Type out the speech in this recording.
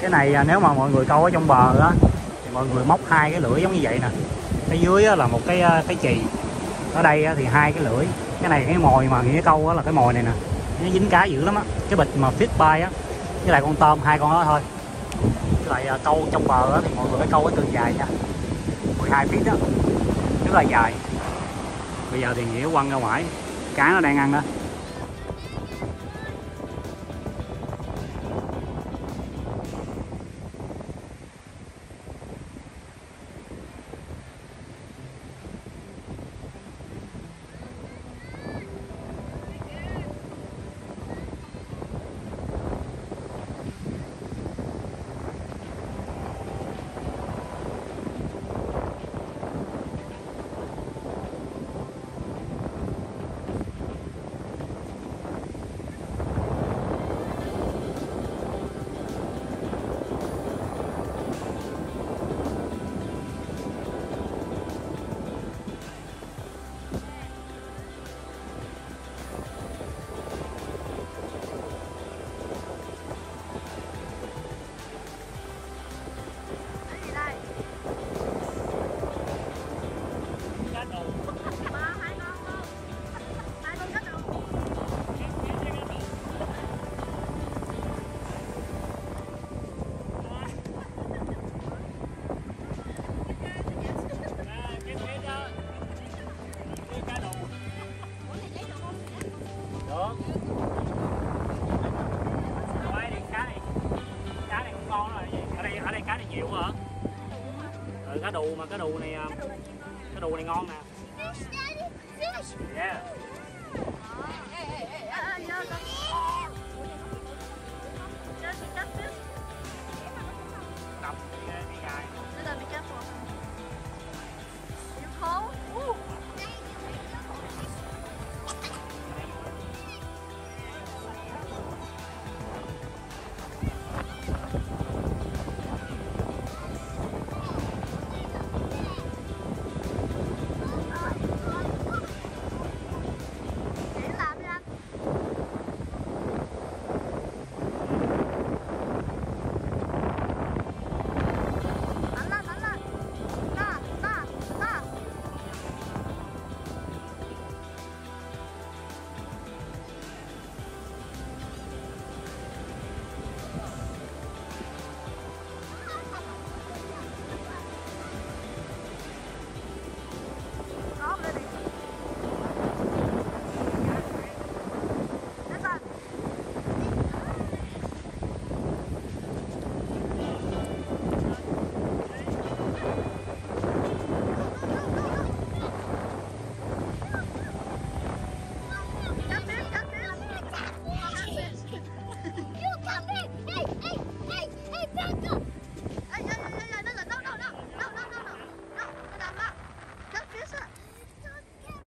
cái này à, nếu mà mọi người câu ở trong bờ á thì mọi người móc hai cái lưỡi giống như vậy nè. Cái dưới á, là một cái à, cái chì. Ở đây á, thì hai cái lưỡi. Cái này cái mồi mà nghĩa câu á, là cái mồi này nè. Nó dính cá dữ lắm á. Cái bịch mà fit bay á với lại con tôm hai con đó thôi. Với lại à, câu trong bờ á, thì mọi người phải câu cái tường dài nha. 12 feet đó rất là dài. Bây giờ thì nghĩa quăng ra ngoài. Cá nó đang ăn đó. được ở cá này cá này cũng ngon rồi. Ở đây ở đây cá này nhiều hả? Ừ, cá đù mà cá đù này à, cá đù này ngon nè. Yeah. hey, hey, hey, hey.